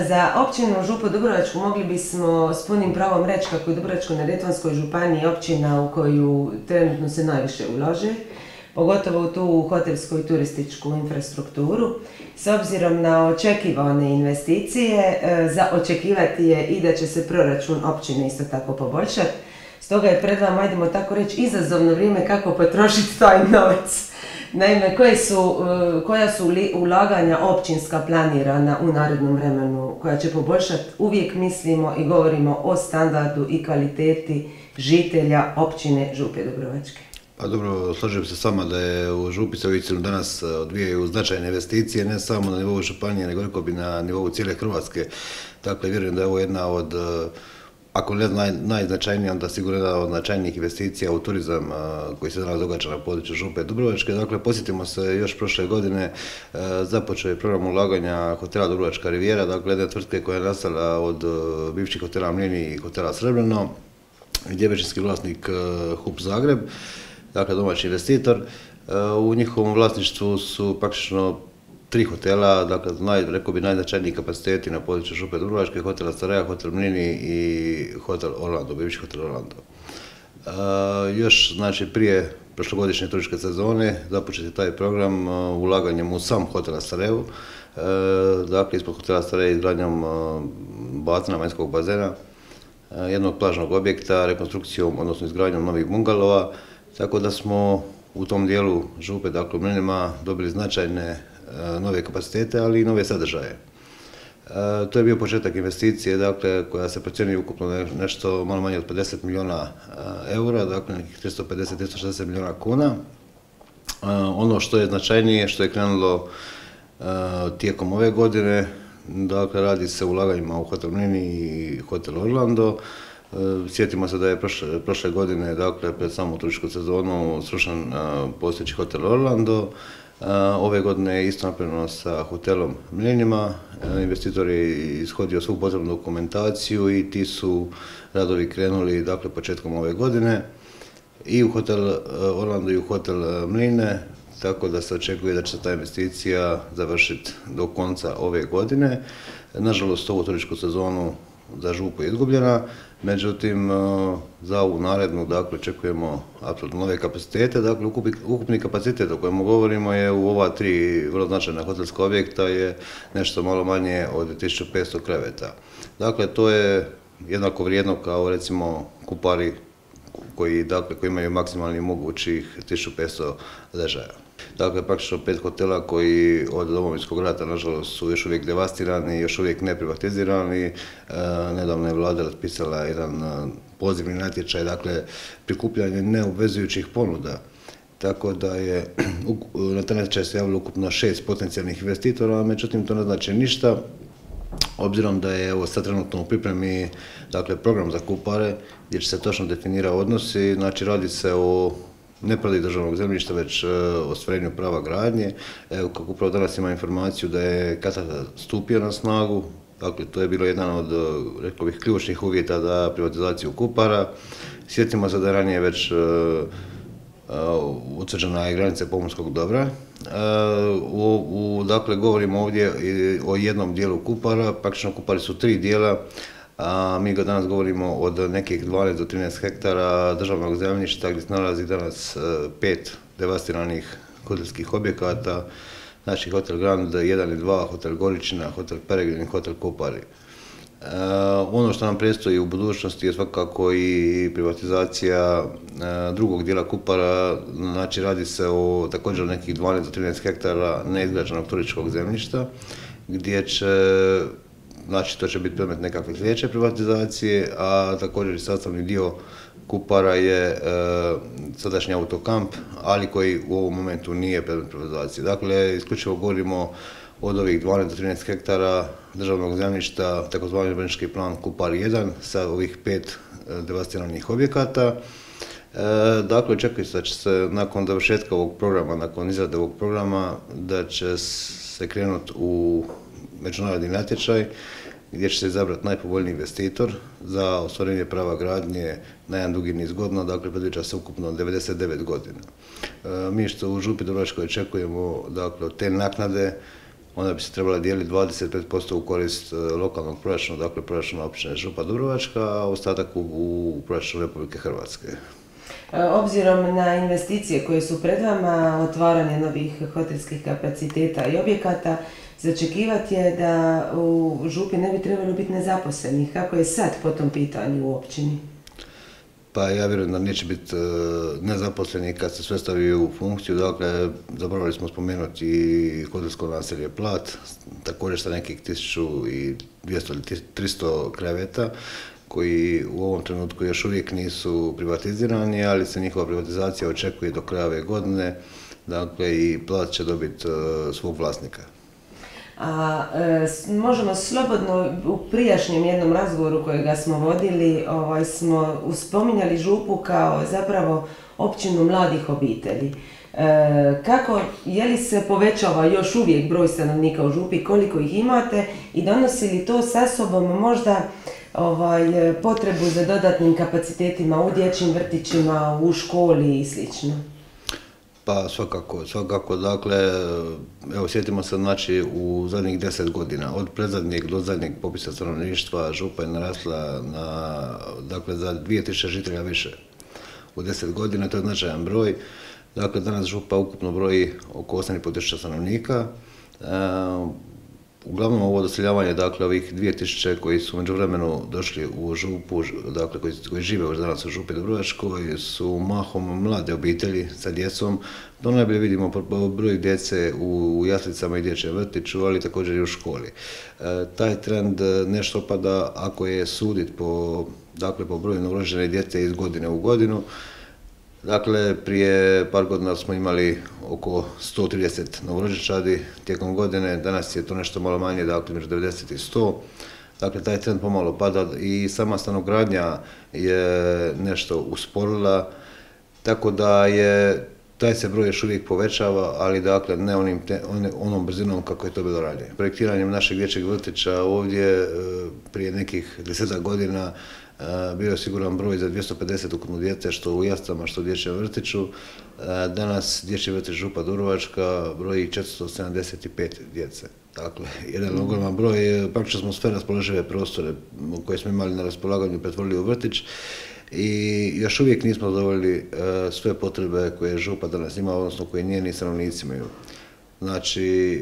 Za općinu Župu Dubrovačku mogli bismo s punim pravom reći kako je Dubrovačko-neretvanskoj županiji općina u koju trenutno se najviše ulože, pogotovo u tu hotelsku i turističku infrastrukturu. S obzirom na očekivane investicije, e, za očekivati je i da će se proračun općine isto tako poboljšati. Stoga je pred vama, ajdemo tako reći, izazovno vrijeme kako potrošiti taj novac. Naime, koje su, e, koja su ulaganja općinska planirana u narednom vremenu koja će poboljšati, uvijek mislimo i govorimo o standardu i kvaliteti žitelja općine Župe Dubrovačke. Pa dobro, slažem se s vama da je u Župi se danas e, odvijaju značajne investicije, ne samo na nivou Županije, nego rekao bi na nivou cijele Hrvatske. Dakle, vjerujem da je ovo jedna od e, ako ne naj, najznačajnije, onda sigurno jedna od značajnijih investicija u turizam koji se danas događa na području Župe Dubrovačke. Dakle, posjetimo se još prošle godine, započeo je program ulaganja hotela Dubrovačka rivijera, dakle, jedne tvrtke koja je nastala od bivših hotela Mljeni i hotela Srebreno, gdje je većinski vlasnik HUP Zagreb, dakle, domaći investitor. U njihovom vlasništvu su praktično tri hotela, dakle, naj, rekao bi najznačajniji kapaciteti na području Župe Dubrovačke, hotel Staraja, hotel Mlini i hotel Orlando, bivši hotel Orlando. E, još, znači, prije prošlogodišnje turističke sezone započeti taj program uh, ulaganjem u sam hotel Sarajevo, e, dakle, ispod hotela Sarajevo izgradnjom uh, bazena, vanjskog bazena, jednog plažnog objekta, rekonstrukcijom, odnosno izgradnjom novih bungalova, tako da smo u tom dijelu župe, dakle u Mlinima, dobili značajne E, nove kapacitete, ali i nove sadržaje. E, to je bio početak investicije, dakle, koja se procjenjuje ukupno nešto malo manje od 50 milijuna e, eura, dakle, nekih 350-360 milijuna kuna. Ono što je značajnije, što je krenulo tijekom ove godine, dakle, radi se ulaganjima u Hotel Mini i Hotel Orlando. Sjetimo se da je prošle, godine, dakle, pred samu turističku sezonu, srušen postojeći Hotel Orlando, Ove godine je isto napravljeno sa hotelom Mljenima. Investitor je ishodio svu potrebnu dokumentaciju i ti su radovi krenuli dakle, početkom ove godine. I u hotel Orlando i u hotel Mline, tako da se očekuje da će ta investicija završiti do konca ove godine. Nažalost, ovu turističku sezonu za župu je izgubljena, međutim e, za ovu narednu dakle očekujemo apsolutno nove kapacitete, dakle ukupni, kapacitet o kojemu govorimo je u ova tri vrlo značajna hotelska objekta je nešto malo manje od 1500 kreveta. Dakle to je jednako vrijedno kao recimo kupari koji, dakle, koji imaju maksimalni mogućih 1500 ležaja. Dakle, praktično pet hotela koji od domovinskog rata, nažalost, su još uvijek devastirani, još uvijek neprivatizirani. E, nedavno je vlada raspisala jedan e, pozivni natječaj, dakle, prikupljanje neobvezujućih ponuda. Tako da je na taj natječaj se javilo ukupno šest potencijalnih investitora, međutim to ne znači ništa, obzirom da je evo sad trenutno u pripremi dakle, program za kupare gdje će se točno definira odnosi, znači radi se o ne prodaji državnog zemljišta, već e, ostvarenju prava gradnje. Evo, kako upravo danas ima informaciju da je katastar stupio na snagu, dakle, to je bilo jedan od, e, rekao ključnih uvjeta za privatizaciju Kupara. Sjetimo se da je ranije već e, utvrđena je granica pomorskog dobra. Dakle, govorimo ovdje o jednom dijelu Kupara, praktično Kupari su tri dijela, mi ga danas govorimo od nekih 12 do 13 hektara državnog zemljišta gdje se nalazi danas e, pet devastiranih hotelskih objekata, znači Hotel Grand 1 i 2, Hotel Goričina, Hotel Peregrin, Hotel Kupari. E, ono što nam predstoji u budućnosti je svakako i privatizacija e, drugog dijela Kupara, znači radi se o također nekih 12 do 13 hektara neizgrađenog turističkog zemljišta, gdje će Znači, to će biti predmet nekakve sljedeće privatizacije, a također i sastavni dio Kupara je e, sadašnji autokamp, ali koji u ovom momentu nije predmet privatizacije. Dakle, isključivo govorimo od ovih 12 do 13 hektara državnog zemljišta, takozvani urbanički plan Kupar 1 sa ovih pet e, devastiranih objekata. E, dakle, očekuje se da će se nakon završetka ovog programa, nakon izrade ovog programa, da će se krenuti u međunarodni natječaj gdje će se izabrati najpovoljniji investitor za ostvarenje prava gradnje na jedan dugi niz godina, dakle predviđa se ukupno 99 godina. E, mi što u Župi Dubrovačkoj očekujemo dakle, te naknade onda bi se trebala dijeliti 25% u korist e, lokalnog proračuna, dakle proračuna općine Župa Dubrovačka, a ostatak u, u proračunu Republike Hrvatske. E, obzirom na investicije koje su pred vama, otvaranje novih hotelskih kapaciteta i objekata, začekivati je da u župi ne bi trebalo biti nezaposlenih. Kako je sad po tom pitanju u općini? Pa ja vjerujem da neće biti e, nezaposleni kad se sve stavi u funkciju. Dakle, zaboravili smo spomenuti i hotelsko naselje Plat, također sa nekih 1200 ili 300 kreveta koji u ovom trenutku još uvijek nisu privatizirani, ali se njihova privatizacija očekuje do kraja ove godine. Dakle, i Plat će dobiti e, svog vlasnika. A e, možemo slobodno u prijašnjem jednom razgovoru kojega smo vodili, ovaj, smo uspominjali župu kao zapravo općinu mladih obitelji. E, kako, je li se povećava još uvijek broj stanovnika u župi, koliko ih imate i donosi li to sa sobom možda ovaj, potrebu za dodatnim kapacitetima u dječjim vrtićima, u školi i slično? Pa svakako, svakako, dakle, evo sjetimo se, znači, u zadnjih deset godina, od predzadnjeg do zadnjeg popisa stanovništva Župa je narasla na, dakle, za 2000 žitelja više u deset godina, to je značajan broj. Dakle, danas Župa ukupno broji oko 8.500 stanovnika. Uglavnom ovo doseljavanje, dakle, ovih 2000 koji su među vremenu došli u župu, dakle, koji, koji žive još danas u župi Dubrovačkoj, su mahom mlade obitelji sa djecom. To najbolje vidimo po broju djece u, jaslicama i dječjem vrtiću, ali također i u školi. E, taj trend nešto opada ako je sudit po, dakle, po broju novorođene djece iz godine u godinu. Dakle, prije par godina smo imali oko 130 novorođenčadi tijekom godine, danas je to nešto malo manje, dakle, među 90 i 100. Dakle, taj trend pomalo pada i sama stanogradnja je nešto usporila, tako da je taj se broj još uvijek povećava, ali dakle ne onim onom brzinom kako je to bilo ranije. Projektiranjem našeg dječjeg vrtića ovdje e, prije nekih deseta godina bio je siguran broj za 250 ukupno djece, što u Jastama, što u dječjem vrtiću. Danas dječji vrtić Župa Durovačka broji 475 djece. Dakle, jedan ogroman broj, praktično smo sve raspoložive prostore koje smo imali na raspolaganju pretvorili u vrtić i još uvijek nismo zadovoljili e, sve potrebe koje Župa danas ima, odnosno koje njeni stanovnici imaju. Znači,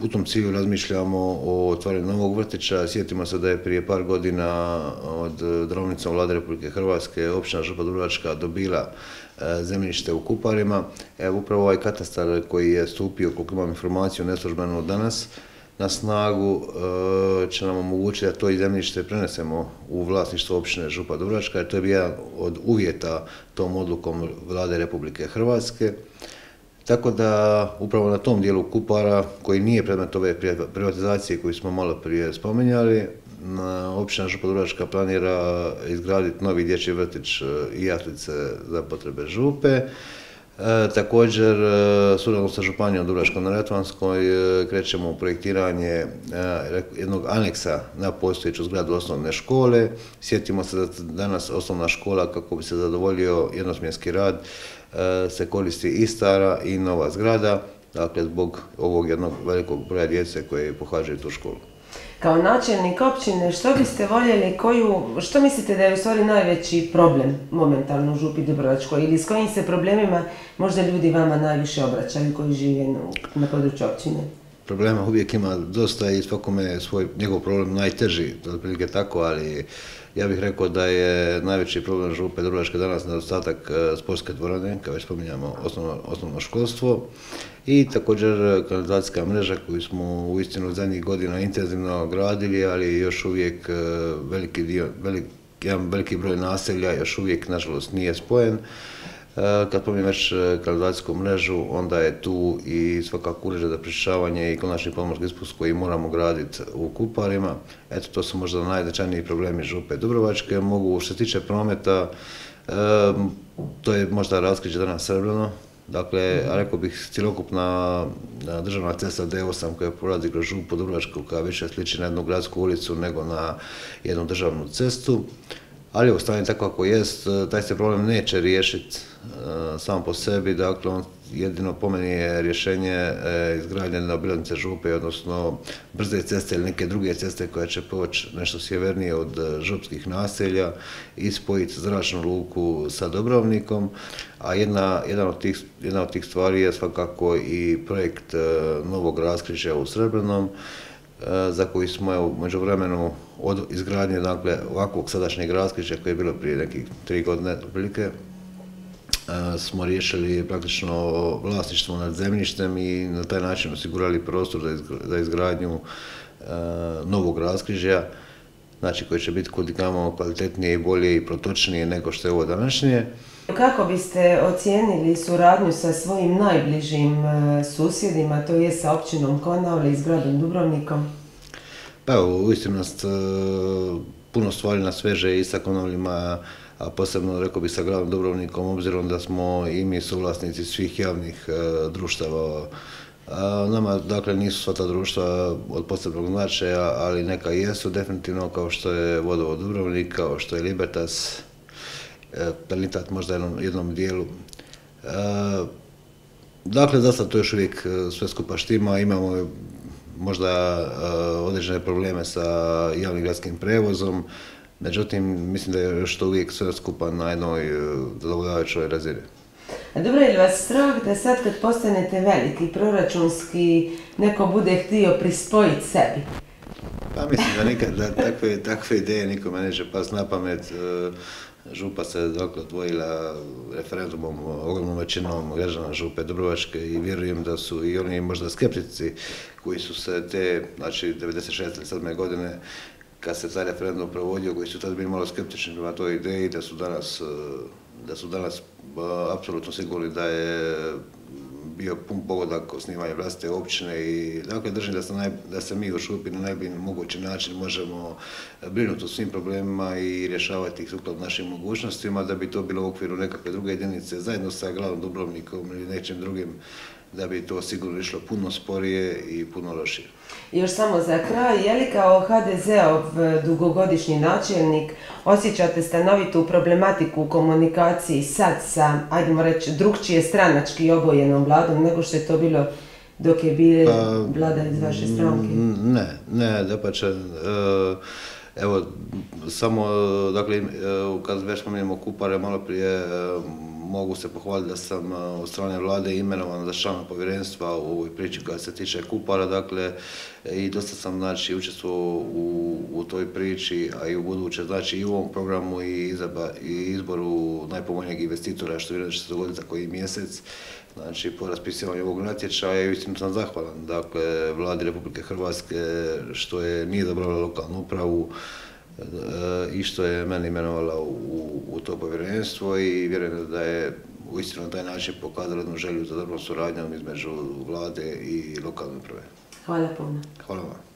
u tom cilju razmišljamo o otvaranju novog vrtića. Sjetimo se da je prije par godina od Drovnica vlade Republike Hrvatske općina Župa Dubrovačka dobila e, zemljište u Kuparima. Evo upravo ovaj katastar koji je stupio, koliko imam informaciju, neslužbeno danas, na snagu e, će nam omogućiti da to i zemljište prenesemo u vlasništvo općine Župa Dubrovačka, jer to je bio jedan od uvjeta tom odlukom vlade Republike Hrvatske. Tako da upravo na tom dijelu Kupara, koji nije predmet ove privatizacije koju smo malo prije spomenjali, općina Župa planira izgraditi novi dječji vrtić e, i jaslice za potrebe župe. E, također, e, sudano sa Županijom Dubrovačko-Neretvanskoj krećemo u projektiranje jednog aneksa na postojeću zgradu osnovne škole. Sjetimo se da danas osnovna škola, kako bi se zadovoljio jednosmjenski rad, E, se koristi i stara i nova zgrada, dakle zbog ovog jednog velikog broja djece koje pohađaju tu školu. Kao načelnik općine, što biste voljeli, koju, što mislite da je u stvari najveći problem momentalno u Župi Dubrovačkoj ili s kojim se problemima možda ljudi vama najviše obraćaju koji žive na području općine? Problema uvijek ima dosta i svakome je svoj njegov problem najteži, otprilike tako, ali ja bih rekao da je najveći problem Župe Dubrovačke danas nedostatak e, sportske dvorane, kao već spominjamo osnovno, osnovno školstvo i također kanalizacijska mreža koju smo u istinu zadnjih godina intenzivno gradili, ali još uvijek e, veliki dio, velik, jedan veliki broj naselja još uvijek nažalost nije spojen. E, kad pomijem već e, kanalizacijsku mrežu, onda je tu i svakako uređaj za prišćavanje i konačni pomorski ispust koji moramo graditi u Kuparima. Eto, to su možda najznačajniji problemi Župe Dubrovačke. Mogu, što se tiče prometa, e, to je možda raskriđe danas srebrno, Dakle, rekao bih, cjelokupna državna cesta D8 koja prolazi kroz Župu Dubrovačku, koja više sliči na jednu gradsku ulicu nego na jednu državnu cestu. Ali stanje tako kako jest, taj se problem neće riješiti sam po sebi, dakle on jedino po meni je rješenje e, izgradnje jedne obilaznice župe, odnosno brze ceste ili neke druge ceste koja će poći nešto sjevernije od e, župskih naselja i spojiti zračnu luku sa Dobrovnikom, a jedna, jedan od tih, jedna od tih stvari je svakako i projekt e, novog raskrižja u Srebrnom, za koji smo evo, među vremenu od izgradnje dakle, ovakvog sadašnjeg raskrižja koje je bilo prije nekih tri godine otprilike, smo riješili praktično vlasništvo nad zemljištem i na taj način osigurali prostor za izgradnju novog raskrižja, znači koje će biti kudikamo kvalitetnije i bolje i protočnije nego što je ovo današnje. Kako biste ocijenili suradnju sa svojim najbližim susjedima, to je sa općinom Konavle i s gradom Dubrovnikom? Pa evo, uistinu nas puno stvari nas veže i sa Konavljima, a posebno rekao bih sa gradom Dubrovnikom, obzirom da smo i mi suvlasnici svih javnih e, društava. nama, dakle, nisu sva ta društva od posebnog značaja, ali neka jesu definitivno, kao što je Vodovod Dubrovnik, kao što je Libertas, e, Perlitat možda jednom, jednom dijelu. E, dakle, zaista to još uvijek sve skupa štima, imamo možda određene probleme sa javnim gradskim prevozom, Međutim, mislim da je još to uvijek sve skupa na jednoj e, zadovoljavajućoj razini. A dobro je li vas strah da sad kad postanete veliki proračunski neko bude htio prispojiti sebi? Pa mislim da nikad da takve, takve ideje nikome neće pas na pamet. E, župa se dakle odvojila referendumom ogromnom većinom građana Župe Dubrovačke i vjerujem da su i oni možda skeptici koji su se te, znači 96. ili 7. godine kad se taj referendum provodio, koji su tada bili malo skeptični prema toj ideji, da su danas, da su danas apsolutno sigurni da je bio pun pogodak osnivanja vlastite općine i dakle držim da se, da se mi u Šupi na najbolji mogući način možemo brinuti o svim problemima i rješavati ih sukladno našim mogućnostima, da bi to bilo u okviru nekakve druge jedinice zajedno sa glavnom Dubrovnikom ili nečim drugim da bi to sigurno išlo puno sporije i puno lošije. Još samo za kraj, je li kao HDZ-ov e, dugogodišnji načelnik osjećate stanovitu problematiku u komunikaciji sad sa, ajdemo reći, drugčije stranački obojenom vladom nego što je to bilo dok je bila pa, vlada iz vaše stranke? Ne, ne, da pa će, evo, samo, dakle, e, kad već spomenemo Kupare, malo prije e, mogu se pohvaliti da sam od strane vlade imenovan za člana povjerenstva u ovoj priči koja se tiče Kupara, dakle i dosta sam znači učestvovao u, toj priči, a i u buduće, znači i u ovom programu i, i izboru najpovoljnijeg investitora, što vjerujem da će se dogoditi za koji mjesec. Znači, po raspisivanju ovog natječaja i uistinu sam zahvalan dakle, vladi Republike Hrvatske što je nije zabrala lokalnu upravu eh, i što je meni imenovala u, u to povjerenstvo i vjerujem da je uistinu na taj način pokazala jednu želju za dobrom suradnjom između vlade i lokalne uprave. Hvala puno. Hvala vam.